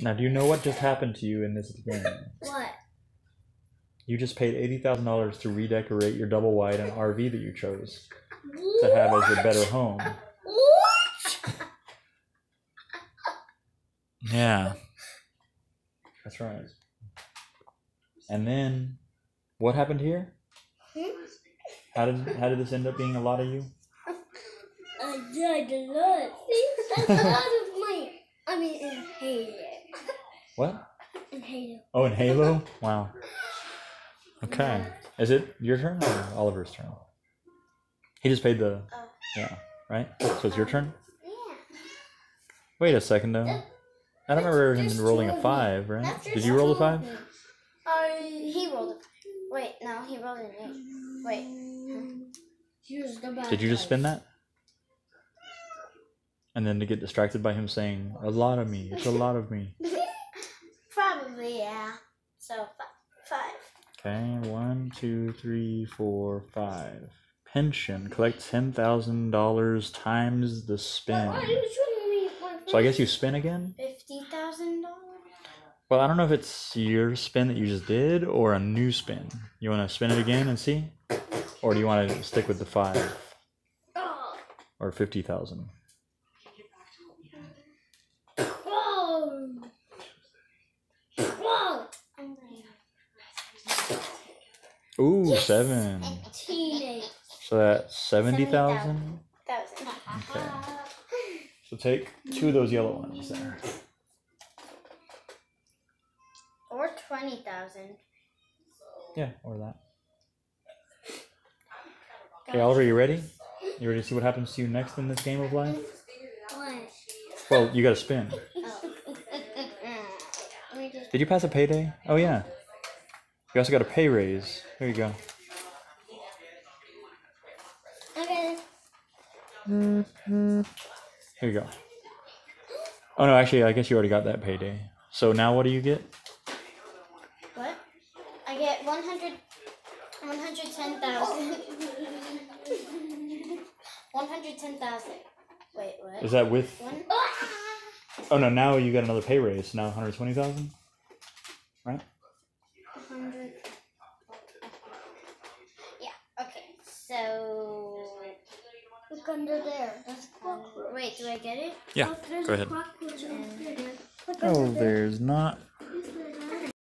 Now, do you know what just happened to you in this game? What? You just paid eighty thousand dollars to redecorate your double wide and RV that you chose to have as your better home. What? Yeah, that's right. And then, what happened here? Hmm? How did how did this end up being a lot of you? I died a lot. See, that's a lot of my. I mean, in Halo. What? In Halo. Oh, in Halo? Wow. Okay. Is it your turn or Oliver's turn? He just paid the. Oh. Yeah. Right. So it's your turn. Yeah. Wait a second though. I don't remember him rolling a five, right? That's Did you roll a two five? of. Uh, he rolled a. five. Wait, no, he rolled an eight. Wait. Here's Did you just spin that? And then to get distracted by him saying, "A lot of me. It's a lot of me." Yeah. So five. Okay. One, two, three, four, five. Pension. Collect ten thousand dollars times the spin. Why are you showing me my So I guess you spin again. fifty thousand dollars. Well, I don't know if it's your spin that you just did or a new spin. You want to spin it again and see, or do you want to stick with the five Oh, or fifty thousand? Ooh, seven. Teenage So that's seventy thousand. thousand. Okay. So take two of those yellow ones there. Or twenty thousand. Yeah, or that. Okay, Oliver, you ready? You ready to see what happens to you next in this game of life? What? Well, you got to spin. Oh. Let me just. Did you pass a payday? Oh yeah. You also got a pay raise. There you go. Okay. Mm-hmm. Here you go. Oh no, actually, I guess you already got that payday. So now, what do you get? What? I get 100, 110,000. 110,000. Wait, what? Is that with? One? Oh no! Now you got another pay raise. Now 120,000. So. Look under there. That's Wait, do I get it? Yeah. Go ahead. Oh, there's oh, not